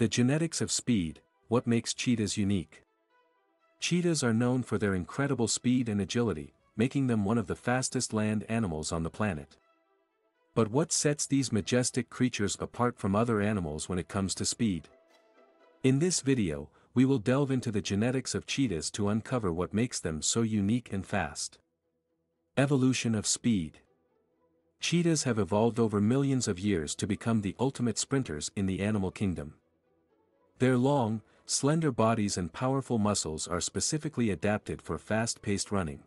The genetics of speed, what makes cheetahs unique? Cheetahs are known for their incredible speed and agility, making them one of the fastest land animals on the planet. But what sets these majestic creatures apart from other animals when it comes to speed? In this video, we will delve into the genetics of cheetahs to uncover what makes them so unique and fast. Evolution of speed. Cheetahs have evolved over millions of years to become the ultimate sprinters in the animal kingdom. Their long, slender bodies and powerful muscles are specifically adapted for fast-paced running.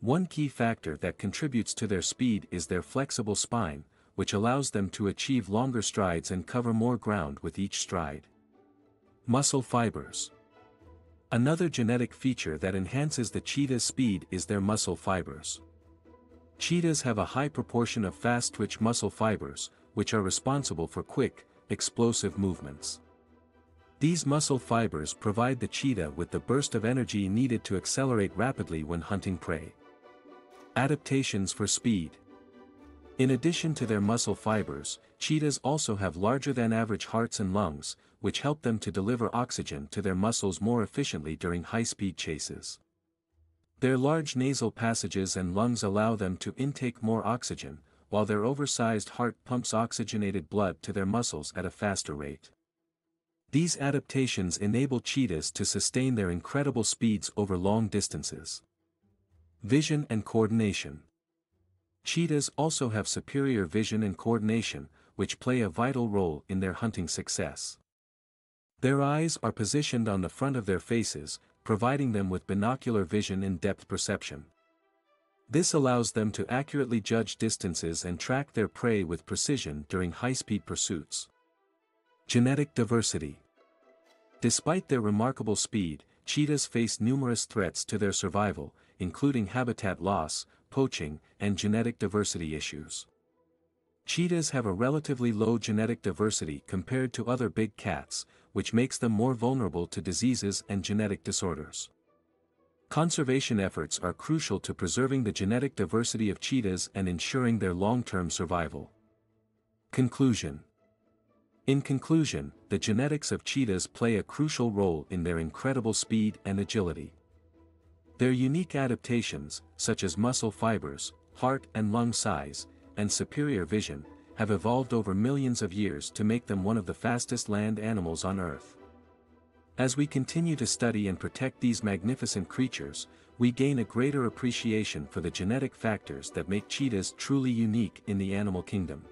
One key factor that contributes to their speed is their flexible spine, which allows them to achieve longer strides and cover more ground with each stride. Muscle fibers. Another genetic feature that enhances the cheetah's speed is their muscle fibers. Cheetahs have a high proportion of fast-twitch muscle fibers, which are responsible for quick, explosive movements. These muscle fibers provide the cheetah with the burst of energy needed to accelerate rapidly when hunting prey. Adaptations for speed. In addition to their muscle fibers, cheetahs also have larger than average hearts and lungs, which help them to deliver oxygen to their muscles more efficiently during high-speed chases. Their large nasal passages and lungs allow them to intake more oxygen, while their oversized heart pumps oxygenated blood to their muscles at a faster rate. These adaptations enable cheetahs to sustain their incredible speeds over long distances. Vision and coordination. Cheetahs also have superior vision and coordination, which play a vital role in their hunting success. Their eyes are positioned on the front of their faces, providing them with binocular vision and depth perception. This allows them to accurately judge distances and track their prey with precision during high-speed pursuits. Genetic diversity. Despite their remarkable speed, cheetahs face numerous threats to their survival, including habitat loss, poaching, and genetic diversity issues. Cheetahs have a relatively low genetic diversity compared to other big cats, which makes them more vulnerable to diseases and genetic disorders. Conservation efforts are crucial to preserving the genetic diversity of cheetahs and ensuring their long-term survival. Conclusion in conclusion, the genetics of cheetahs play a crucial role in their incredible speed and agility. Their unique adaptations, such as muscle fibers, heart and lung size, and superior vision, have evolved over millions of years to make them one of the fastest land animals on Earth. As we continue to study and protect these magnificent creatures, we gain a greater appreciation for the genetic factors that make cheetahs truly unique in the animal kingdom.